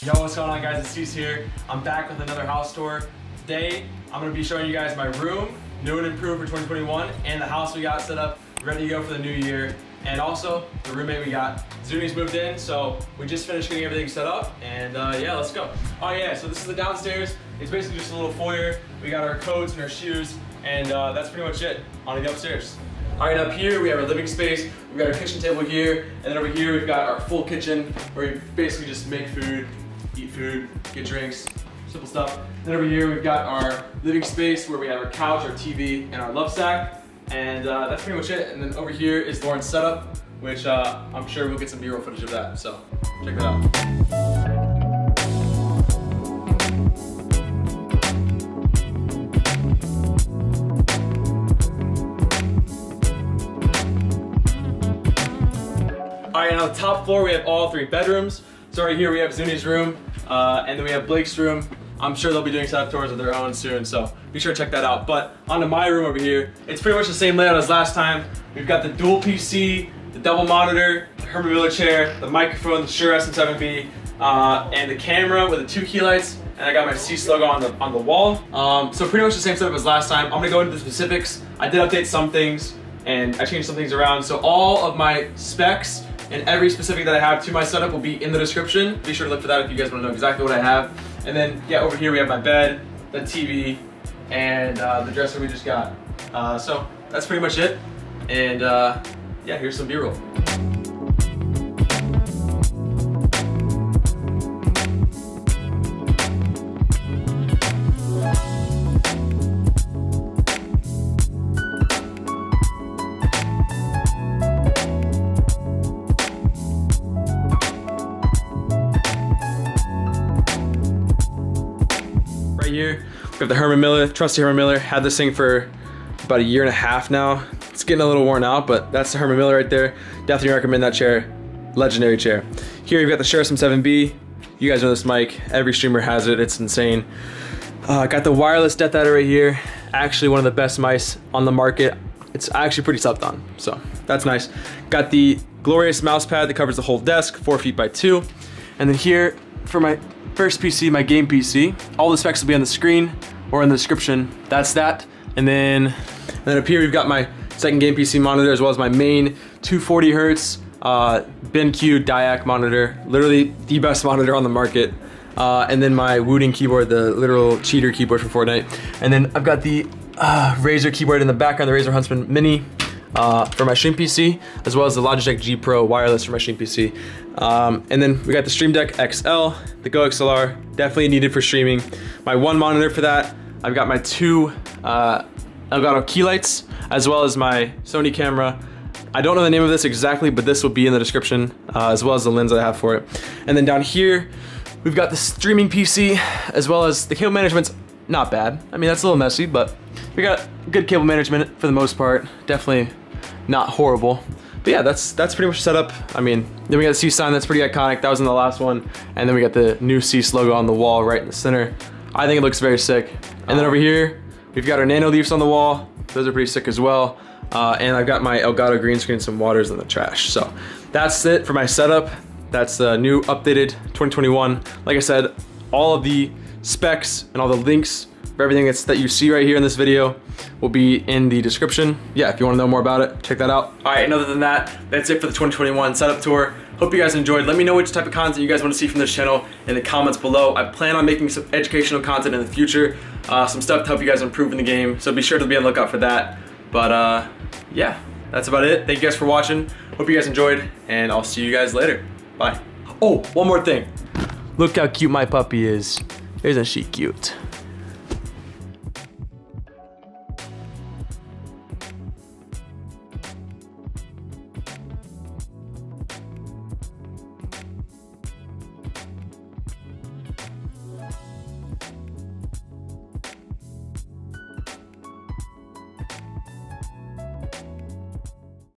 Yo, what's going on guys? It's Ceice here. I'm back with another house tour. Today, I'm gonna be showing you guys my room, new and improved for 2021, and the house we got set up, ready to go for the new year. And also, the roommate we got. Zuni's moved in, so we just finished getting everything set up, and uh, yeah, let's go. Oh yeah, so this is the downstairs. It's basically just a little foyer. We got our coats and our shoes, and uh, that's pretty much it. On to the upstairs. All right, up here we have our living space. We've got our kitchen table here, and then over here we've got our full kitchen where we basically just make food, eat food, get drinks, simple stuff. Then over here we've got our living space where we have our couch, our TV, and our love sack. And uh, that's pretty much it. And then over here is Lauren's setup, which uh, I'm sure we'll get some B-roll footage of that. So check that out. On the top floor, we have all three bedrooms. So right here, we have Zuni's room, uh, and then we have Blake's room. I'm sure they'll be doing setup tours of their own soon, so be sure to check that out. But onto my room over here, it's pretty much the same layout as last time. We've got the dual PC, the double monitor, the Herman Miller chair, the microphone, the Shure SM7B, uh, and the camera with the two key lights, and I got my Ceice logo on the on the wall. Um, so pretty much the same setup as last time. I'm gonna go into the specifics. I did update some things, and I changed some things around. So all of my specs and every specific that I have to my setup will be in the description. Be sure to look for that if you guys want to know exactly what I have. And then, yeah, over here we have my bed, the TV, and uh, the dresser we just got. Uh, so that's pretty much it. And uh, yeah, here's some B-roll. Right here. We have the Herman Miller, trusty Herman Miller. Had this thing for about a year and a half now. It's getting a little worn out, but that's the Herman Miller right there. Definitely recommend that chair. Legendary chair. Here you've got the Shure SM7B. You guys know this mic. Every streamer has it. It's insane. Uh, got the wireless DeathAdder right here. Actually one of the best mice on the market. It's actually pretty slept on, so that's nice. Got the glorious mouse pad that covers the whole desk, four feet by two. And then here, for my first PC, my game PC, all the specs will be on the screen or in the description. That's that. And then, and then up here, we've got my second game PC monitor as well as my main 240 hertz uh, BenQ DyAc monitor, literally the best monitor on the market. Uh, and then my Wooting keyboard, the literal cheater keyboard for Fortnite. And then I've got the uh, Razer keyboard in the background, the Razer Huntsman Mini uh, for my Stream PC, as well as the Logitech G Pro wireless for my Stream PC. Um, and then we got the Stream Deck XL, the GoXLR, definitely needed for streaming. My one monitor for that, I've got my two uh, Elgato key lights, as well as my Sony camera. I don't know the name of this exactly, but this will be in the description, uh, as well as the lens I have for it. And then down here, we've got the streaming PC, as well as the cable management's not bad. I mean, that's a little messy, but we got good cable management for the most part. Definitely not horrible. But yeah, that's that's pretty much set up. I mean, then we got the Ceice sign that's pretty iconic. That was in the last one. And then we got the new Ceice logo on the wall right in the center. I think it looks very sick. And then over here, we've got our nano leaves on the wall. Those are pretty sick as well. Uh, and I've got my Elgato green screen, some waters in the trash. So that's it for my setup. That's the new updated 2021. Like I said, all of the specs and all the links for everything that's, that you see right here in this video will be in the description. Yeah, if you wanna know more about it, check that out. All right, and other than that, that's it for the 2021 setup tour. Hope you guys enjoyed. Let me know which type of content you guys wanna see from this channel in the comments below. I plan on making some educational content in the future, uh, some stuff to help you guys improve in the game, so be sure to be on the lookout for that. But uh, yeah, that's about it. Thank you guys for watching. Hope you guys enjoyed, and I'll see you guys later. Bye. Oh, one more thing. Look how cute my puppy is. Isn't she cute?